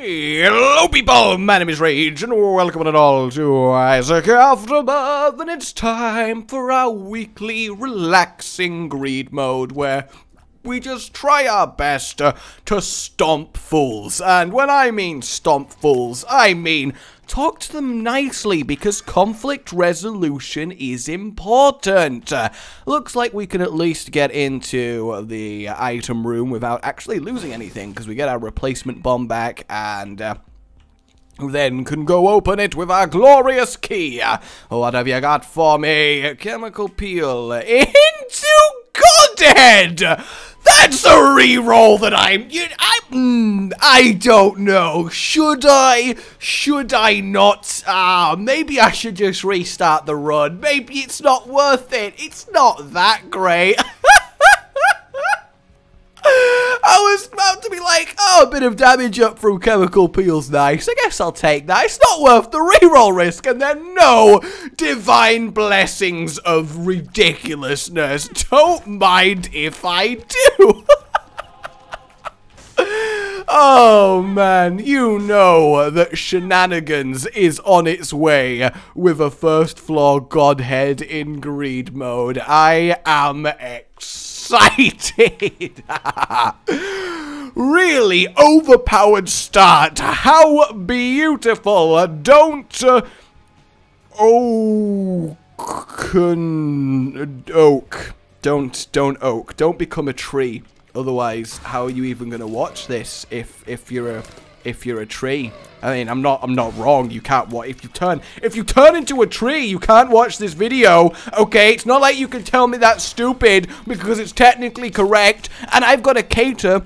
Hello people, my name is Rage and welcome and all to Isaac Afterbirth and it's time for our weekly relaxing greed mode where we just try our best uh, to stomp fools. And when I mean stomp fools, I mean talk to them nicely because conflict resolution is important. Uh, looks like we can at least get into the item room without actually losing anything because we get our replacement bomb back and... Uh, then can go open it with our glorious key. What have you got for me? Chemical peel into Godhead! That's a reroll that I'm. You, I, mm, I don't know. Should I? Should I not? Ah, maybe I should just restart the run. Maybe it's not worth it. It's not that great. I was about to be like, oh, a bit of damage up from chemical peel's nice. I guess I'll take that. It's not worth the reroll risk. And then, no, divine blessings of ridiculousness. Don't mind if I do. Oh man, you know that shenanigans is on its way with a first floor godhead in greed mode. I am excited. really overpowered start. How beautiful. Don't uh, oak oak. Don't don't oak. Don't become a tree. Otherwise, how are you even going to watch this if if you're a if you're a tree? I mean, I'm not I'm not wrong. You can't watch, if you turn if you turn into a tree, you can't watch this video. Okay, it's not like you can tell me that's stupid because it's technically correct and I've got to cater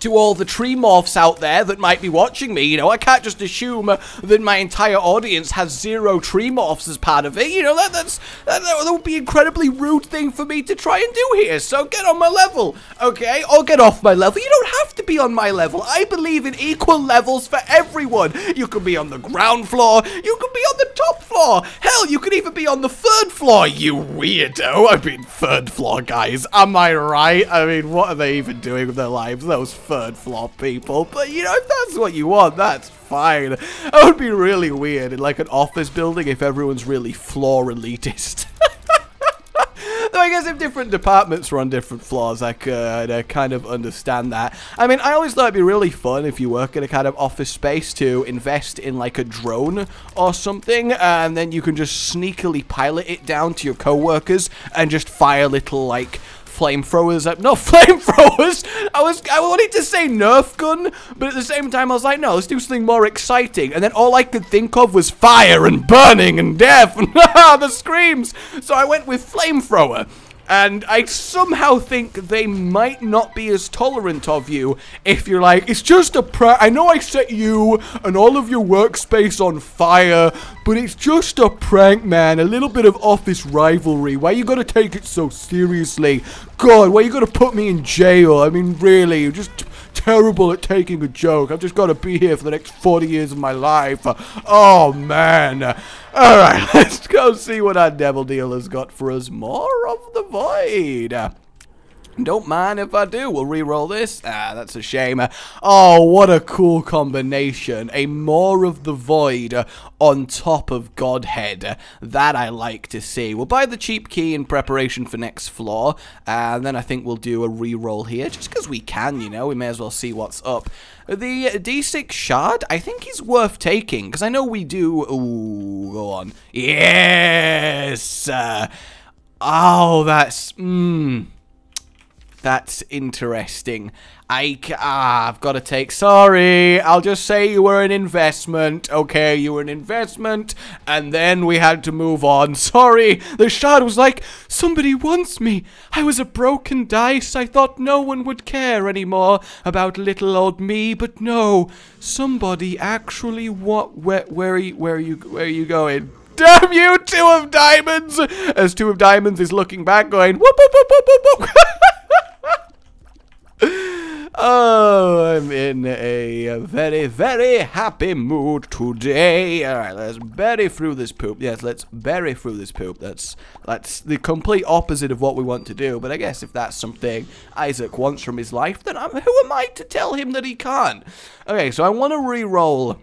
to all the tree morphs out there that might be watching me. You know, I can't just assume that my entire audience has zero tree morphs as part of it. You know, that, that's that, that would be an incredibly rude thing for me to try and do here. So get on my level, okay? Or get off my level. You don't have to be on my level. I believe in equal levels for everyone. You can be on the ground floor. You can be on the top floor. Hell, you could even be on the third floor, you weirdo. I mean, third floor guys. Am I right? I mean, what are they even doing with their lives? Those third floor people. But, you know, if that's what you want, that's fine. That would be really weird in, like, an office building if everyone's really floor elitist. Though I guess if different departments run different floors, I could uh, kind of understand that. I mean, I always thought it'd be really fun if you work in a kind of office space to invest in like a drone or something, and then you can just sneakily pilot it down to your coworkers and just fire little like flamethrowers uh, at no flamethrowers. I was I wanted to say Nerf gun, but at the same time I was like, no, let's do something more exciting. And then all I could think of was fire and burning and death and the screams. So I went with flamethrower. And I somehow think they might not be as tolerant of you if you're like, it's just a prank. I know I set you and all of your workspace on fire, but it's just a prank, man. A little bit of office rivalry. Why you gotta take it so seriously? God, why you gotta put me in jail? I mean, really, just terrible at taking a joke. I've just got to be here for the next 40 years of my life. Oh, man. Alright, let's go see what our devil dealer's got for us. Maw of the void. Don't mind if I do. We'll re-roll this. Ah, that's a shame. Oh, what a cool combination. A Maw of the Void on top of Godhead. That I like to see. We'll buy the cheap key in preparation for next floor. And then I think we'll do a re-roll here. Just because we can, you know. We may as well see what's up. The D6 shard, I think is worth taking. Because I know we do... Ooh, go on. Yes! Uh, oh, that's... Mmm... That's interesting. I, ah, I've got to take, sorry, I'll just say you were an investment, okay, you were an investment, and then we had to move on, sorry, the shard was like, somebody wants me, I was a broken dice, I thought no one would care anymore about little old me, but no, somebody actually what, where, where are you, where are you, where are you going? Damn you, two of diamonds! As two of diamonds is looking back going, whoop, whoop, whoop, whoop, whoop, whoop. Oh, I'm in a very, very happy mood today. All right, let's bury through this poop. Yes, let's bury through this poop. That's that's the complete opposite of what we want to do. But I guess if that's something Isaac wants from his life, then I'm, who am I to tell him that he can't? Okay, so I want to re-roll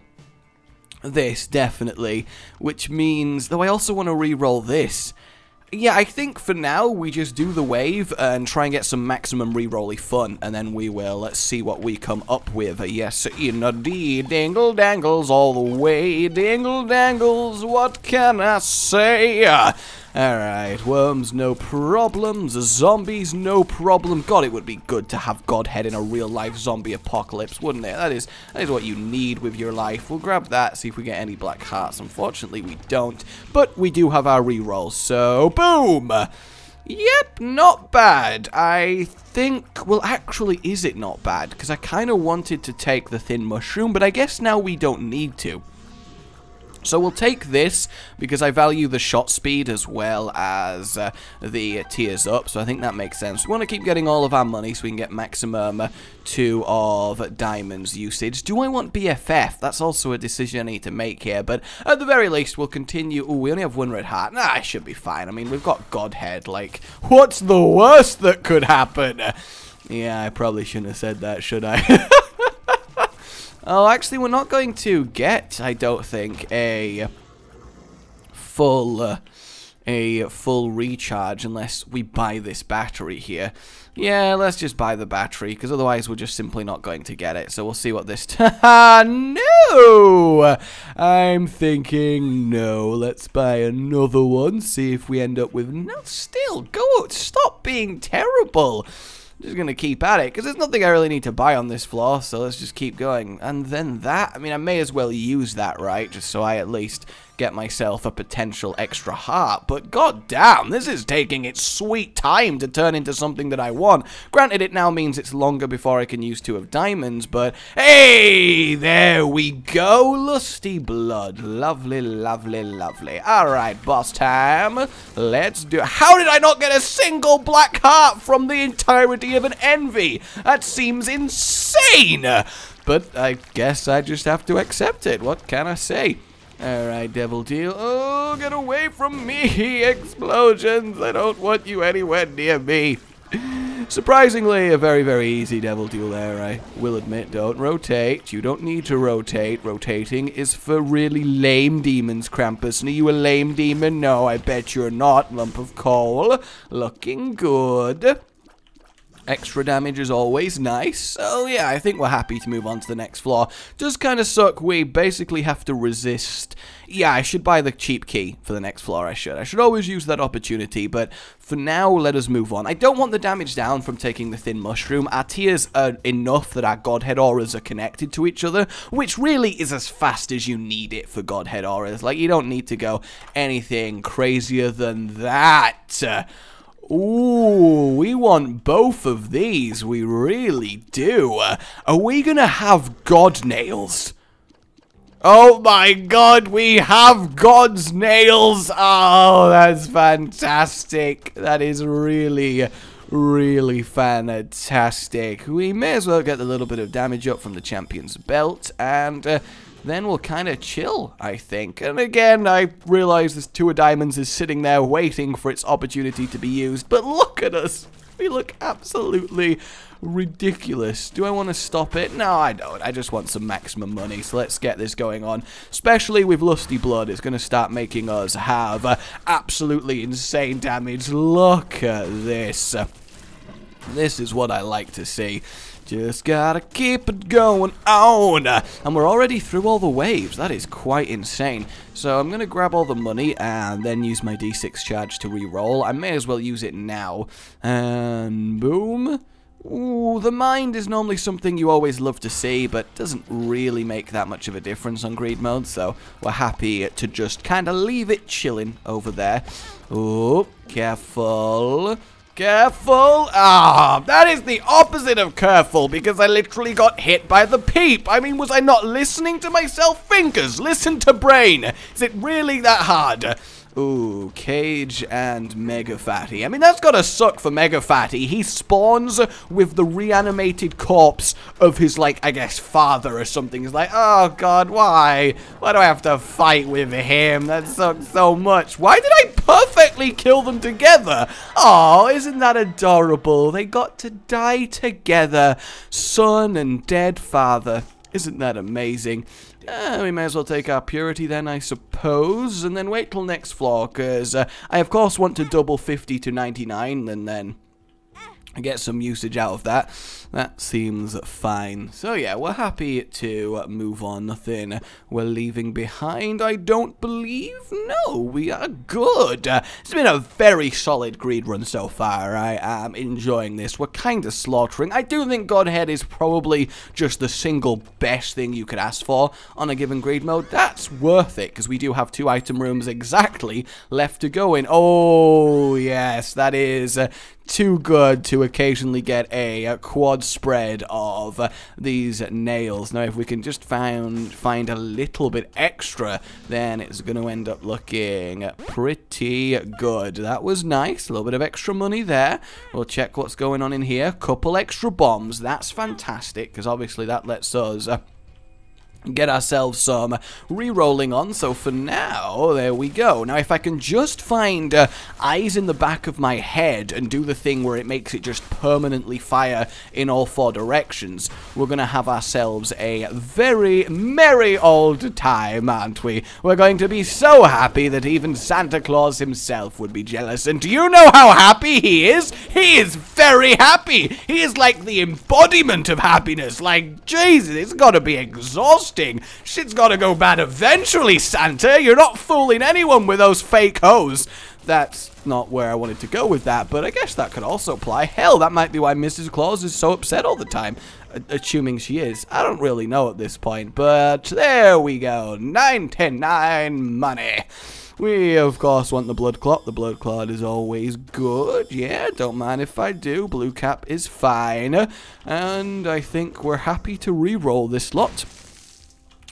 this definitely, which means though I also want to re-roll this yeah, I think for now we just do the wave and try and get some maximum re-rolly fun, and then we will let's see what we come up with. Yes, indeed, dingle dangles all the way, dingle dangles, what can I say? Alright, worms no problems, zombies no problem. God, it would be good to have Godhead in a real-life zombie apocalypse, wouldn't it? That is, that is what you need with your life. We'll grab that, see if we get any black hearts. Unfortunately, we don't, but we do have our rerolls, so boom! Yep, not bad. I think, well, actually, is it not bad? Because I kind of wanted to take the thin mushroom, but I guess now we don't need to. So we'll take this because I value the shot speed as well as uh, the tears up. So I think that makes sense. We want to keep getting all of our money so we can get maximum uh, two of diamonds usage. Do I want BFF? That's also a decision I need to make here. But at the very least, we'll continue. Oh, we only have one red heart. Nah, I should be fine. I mean, we've got Godhead. Like, what's the worst that could happen? Yeah, I probably shouldn't have said that, should I? Oh, actually, we're not going to get, I don't think, a full, uh, a full recharge unless we buy this battery here. Yeah, let's just buy the battery, because otherwise we're just simply not going to get it. So we'll see what this... no! I'm thinking, no, let's buy another one, see if we end up with... No, still, go, out, stop being terrible just going to keep at it because there's nothing I really need to buy on this floor, so let's just keep going. And then that, I mean, I may as well use that, right, just so I at least get myself a potential extra heart, but god damn, this is taking its sweet time to turn into something that I want. Granted, it now means it's longer before I can use two of diamonds, but hey, there we go, lusty blood. Lovely, lovely, lovely. Alright, boss time. Let's do it. How did I not get a single black heart from the entirety of an envy? That seems insane! But I guess I just have to accept it. What can I say? Alright, Devil Deal. Oh, get away from me! Explosions! I don't want you anywhere near me. Surprisingly, a very, very easy Devil Deal there, I will admit. Don't rotate. You don't need to rotate. Rotating is for really lame demons, Krampus. Are you a lame demon? No, I bet you're not, lump of coal. Looking good. Extra damage is always nice, so yeah, I think we're happy to move on to the next floor. Does kind of suck, we basically have to resist... Yeah, I should buy the cheap key for the next floor, I should. I should always use that opportunity, but for now, let us move on. I don't want the damage down from taking the thin mushroom. Our tears are enough that our godhead auras are connected to each other, which really is as fast as you need it for godhead auras. Like, you don't need to go anything crazier than that. Ooh, we want both of these. We really do. Are we going to have God nails? Oh my god, we have God's nails! Oh, that's fantastic. That is really, really fantastic. We may as well get a little bit of damage up from the champion's belt, and uh, then we'll kind of chill, I think. And again, I realize this two of diamonds is sitting there waiting for its opportunity to be used, but look at us! We look absolutely ridiculous. Do I want to stop it? No, I don't. I just want some maximum money, so let's get this going on. Especially with Lusty Blood, it's going to start making us have uh, absolutely insane damage. Look at this. This is what I like to see. Just gotta keep it going on. And we're already through all the waves. That is quite insane. So I'm to grab all the money and then use my D6 charge to re-roll. I may as well use it now. And boom. Ooh, the mind is normally something you always love to see, but doesn't really make that much of a difference on greed mode, so we're happy to just kind of leave it chilling over there. Oh, careful. Careful! Ah, that is the opposite of careful because I literally got hit by the peep. I mean, was I not listening to myself? Fingers, listen to brain. Is it really that hard? Ooh, Cage and Mega Fatty. I mean, that's gotta suck for Mega Fatty. He spawns with the reanimated corpse of his, like, I guess, father or something. He's like, oh god, why? Why do I have to fight with him? That sucks so much. Why did I perfectly kill them together? Oh, isn't that adorable? They got to die together. Son and dead father. Isn't that amazing? Uh, we may as well take our purity then, I suppose, and then wait till next floor, because uh, I of course want to double 50 to 99, and then get some usage out of that. That seems fine. So yeah, we're happy to move on. Nothing we're leaving behind, I don't believe. No, we are good. It's been a very solid greed run so far. I am enjoying this. We're kind of slaughtering. I do think Godhead is probably just the single best thing you could ask for on a given greed mode. That's worth it, because we do have two item rooms exactly left to go in. Oh, yes, that is too good to occasionally get a quad spread of these nails. Now, if we can just find find a little bit extra, then it's going to end up looking pretty good. That was nice. A little bit of extra money there. We'll check what's going on in here. A couple extra bombs. That's fantastic, because obviously that lets us... Uh, get ourselves some re-rolling on. So for now, there we go. Now, if I can just find uh, eyes in the back of my head and do the thing where it makes it just permanently fire in all four directions, we're going to have ourselves a very merry old time, aren't we? We're going to be so happy that even Santa Claus himself would be jealous. And do you know how happy he is? He is very happy. He is like the embodiment of happiness. Like, Jesus, it's got to be exhausting Shit's gotta go bad eventually, Santa. You're not fooling anyone with those fake hoes. That's not where I wanted to go with that, but I guess that could also apply. Hell, that might be why Mrs. Claus is so upset all the time. Assuming she is. I don't really know at this point, but there we go. 99 money. We, of course, want the blood clot. The blood clot is always good. Yeah, don't mind if I do. Blue cap is fine. And I think we're happy to re-roll this lot.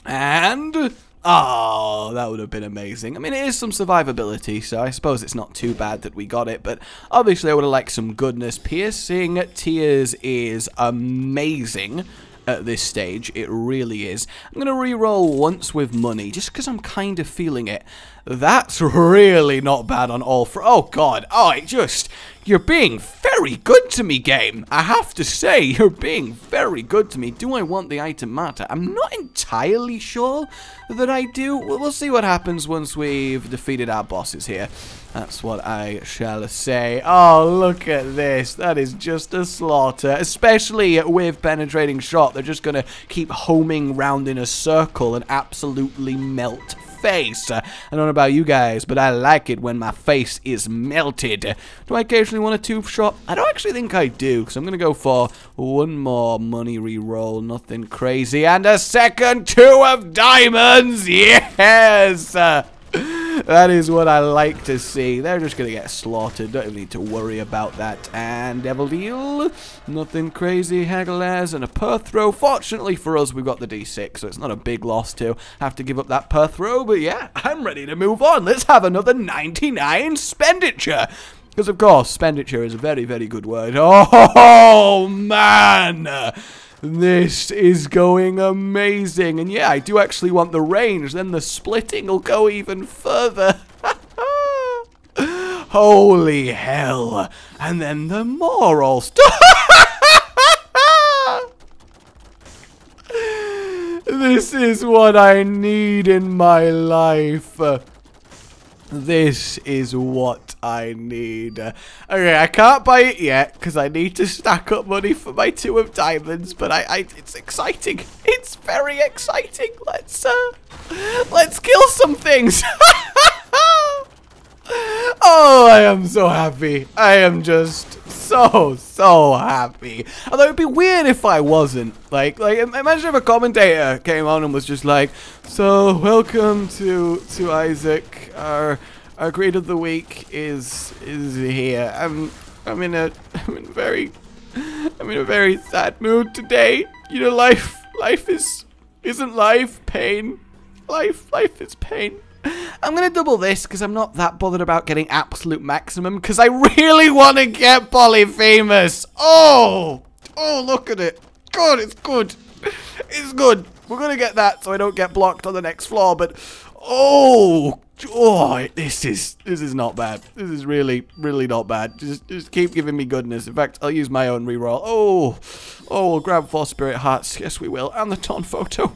And... Oh, that would have been amazing. I mean, it is some survivability, so I suppose it's not too bad that we got it, but obviously I would have liked some goodness. Piercing Tears is amazing at this stage. It really is. I'm going to re-roll once with money, just because I'm kind of feeling it. That's really not bad on all for. Oh, God. Oh, it just... You're being very good to me, game. I have to say, you're being very good to me. Do I want the item matter? I'm not entirely sure that I do. We'll see what happens once we've defeated our bosses here. That's what I shall say. Oh, look at this. That is just a slaughter. Especially with penetrating shot. They're just going to keep homing round in a circle and absolutely melt face. I don't know about you guys, but I like it when my face is melted. Do I occasionally want a tooth shot? I don't actually think I do, because I'm going to go for one more money re-roll, nothing crazy, and a second two of diamonds! Yes! That is what I like to see. They're just going to get slaughtered. Don't even need to worry about that. And Devil Deal. Nothing crazy. Hagalaz and a Perthro. Fortunately for us, we've got the D6, so it's not a big loss to have to give up that Perthro. But yeah, I'm ready to move on. Let's have another 99 expenditure. Because, of course, expenditure is a very, very good word. Oh, man! This is going amazing. And yeah, I do actually want the range. Then the splitting will go even further. Holy hell. And then the moral stuff. this is what I need in my life. This is what I need. Okay, I can't buy it yet because I need to stack up money for my two of diamonds, but I, I it's exciting. It's very exciting. Let's uh let's kill some things. oh, I am so happy. I am just so, so happy. Although it'd be weird if I wasn't. Like, like imagine if a commentator came on and was just like, "So, welcome to to Isaac. Our our grade of the week is is here. I'm I'm in a I'm in a very I'm in a very sad mood today. You know, life life is isn't life pain. Life life is pain." I'm going to double this because I'm not that bothered about getting absolute maximum because I really want to get Polyphemus. Oh, oh, look at it. God, it's good. It's good. We're going to get that so I don't get blocked on the next floor, but oh, oh, this is this is not bad. This is really, really not bad. Just just keep giving me goodness. In fact, I'll use my own reroll. Oh, oh, we'll grab four spirit hearts. Yes, we will. And the ton photo.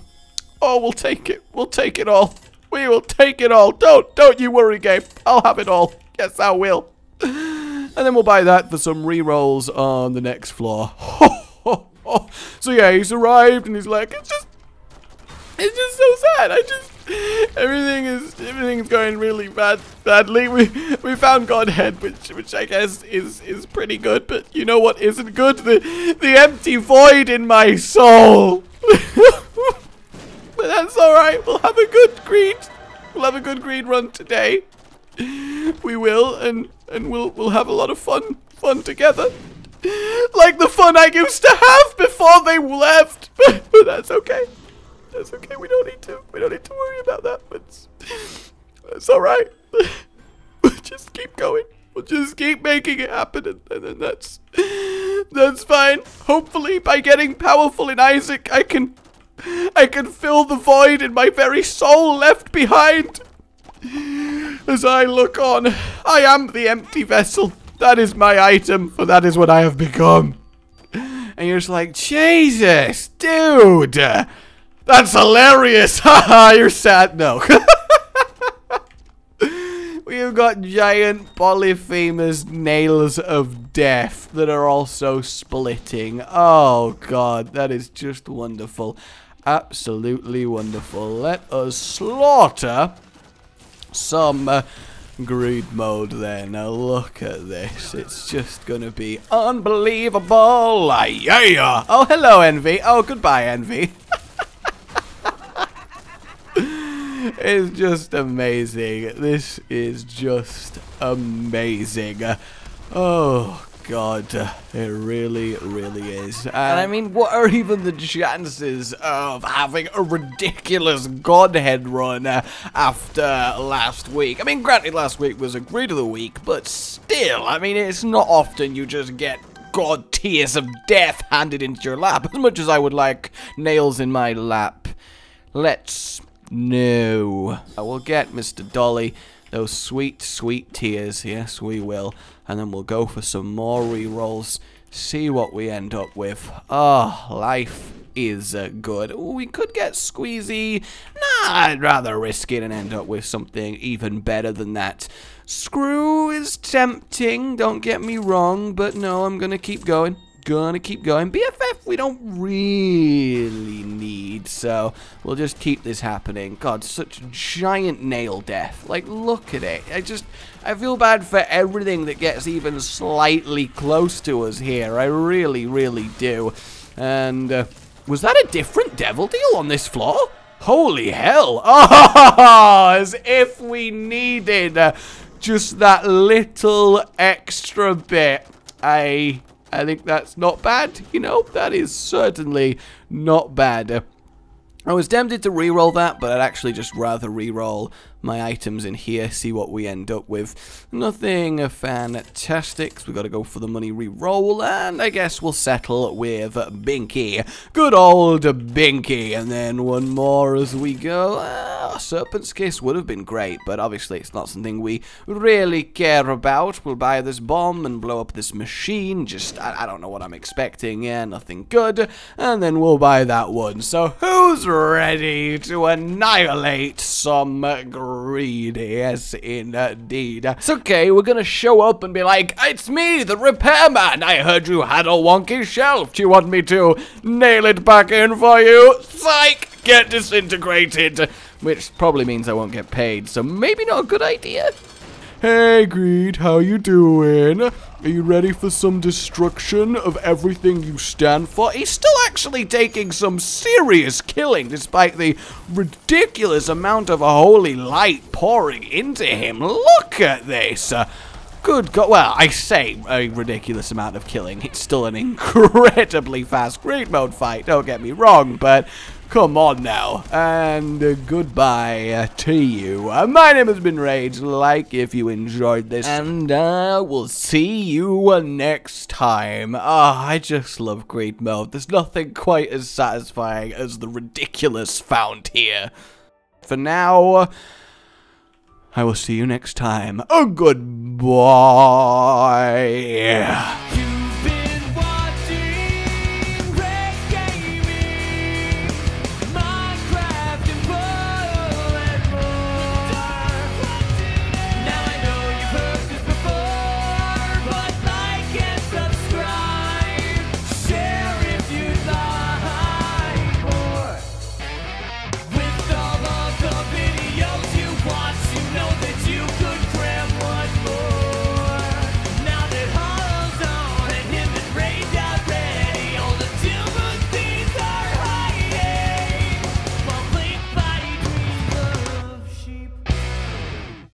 Oh, we'll take it. We'll take it all. We will take it all. Don't, don't you worry, Gabe. I'll have it all. Yes, I will. And then we'll buy that for some re-rolls on the next floor. so yeah, he's arrived and he's like, it's just, it's just so sad. I just, everything is, everything's going really bad, badly. We, we found Godhead, which, which I guess is, is pretty good. But you know what isn't good? The, the empty void in my soul. That's alright. We'll have a good greed. We'll have a good greed run today. We will, and and we'll we'll have a lot of fun fun together. Like the fun I used to have before they left. but that's okay. That's okay. We don't need to. We don't need to worry about that. But it's, it's all right. We'll just keep going. We'll just keep making it happen, and, and then that's that's fine. Hopefully, by getting powerful in Isaac, I can I can fill the void in my very soul left behind. As I look on, I am the empty vessel. That is my item, for that is what I have become. And you're just like, Jesus, dude, that's hilarious. Haha, you're sad. No. We've got giant polyphemus nails of death that are also splitting. Oh, God, that is just wonderful. Absolutely wonderful. Let us slaughter some uh, greed mode then. Now look at this. It's just going to be unbelievable. Yeah. Oh, hello, Envy. Oh, goodbye, Envy. it's just amazing. This is just amazing. Oh, God, it really, really is. And I um, mean, what are even the chances of having a ridiculous Godhead run after last week? I mean, granted, last week was a great of the week, but still, I mean, it's not often you just get God tears of death handed into your lap, as much as I would like nails in my lap. Let's... No. I will get Mr. Dolly those sweet, sweet tears. Yes, we will. And then we'll go for some more re-rolls. See what we end up with. Oh, life is uh, good. We could get squeezy. Nah, I'd rather risk it and end up with something even better than that. Screw is tempting, don't get me wrong, but no, I'm gonna keep going gonna keep going. BFF we don't really need, so we'll just keep this happening. God, such a giant nail death. Like, look at it. I just, I feel bad for everything that gets even slightly close to us here. I really, really do. And, uh, was that a different devil deal on this floor? Holy hell. Oh, as if we needed uh, just that little extra bit. I I think that's not bad, you know, that is certainly not bad. I was tempted to re-roll that, but I'd actually just rather re-roll my items in here, see what we end up with. Nothing fantastic, so we got to go for the money re-roll, and I guess we'll settle with Binky. Good old Binky, and then one more as we go. Uh, Serpent's Kiss would have been great, but obviously it's not something we really care about. We'll buy this bomb and blow up this machine, just, I, I don't know what I'm expecting, yeah, nothing good, and then we'll buy that one. So who's ready to annihilate some greed. Yes, indeed. It's okay, we're gonna show up and be like, It's me, the repairman! I heard you had a wonky shelf. Do you want me to nail it back in for you? Psych! Get disintegrated! Which probably means I won't get paid, so maybe not a good idea. Hey, Greed, how you doing? Are you ready for some destruction of everything you stand for? He's still actually taking some serious killing despite the ridiculous amount of holy light pouring into him. Look at this! Uh, good God. Well, I say a ridiculous amount of killing. It's still an incredibly fast greed mode fight, don't get me wrong, but Come on now. And uh, goodbye uh, to you. Uh, my name has been Rage. Like if you enjoyed this. And uh, we'll see you next time. Ah, I just love Greed Mode. There's nothing quite as satisfying as the ridiculous found here. For now, I will see you next time. Oh, goodbye.